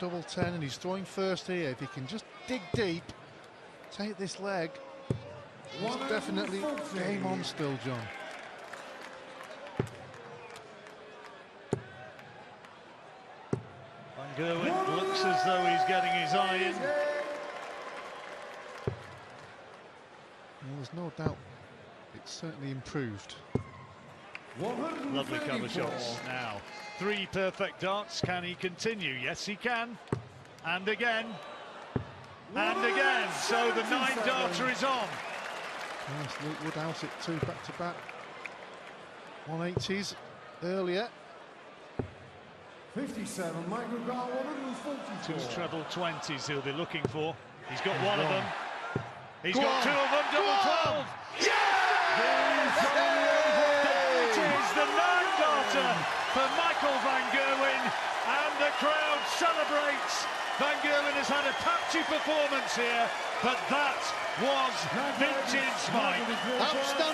double 10 and he's throwing first here. If he can just dig deep, take this leg, he's definitely game on still, John. Van Gerwen looks as though he's getting his eye in. Well, there's no doubt it's certainly improved. Lovely cover shots now. Three perfect darts. Can he continue? Yes, he can. And again. And again. So the nine darter is on. Yes, Luke Wood out it two back to back. 180s earlier. 57, Michael Gar, 144. Two treble 20s he'll be looking for. He's got one of them. on. He's Go got on. two of them, double Go on. 12. It is the nine darter for Michael Van Gerwen, and the crowd celebrates. Van Gerwen has had a patchy performance here, but that was vintage Mike. Outstanding.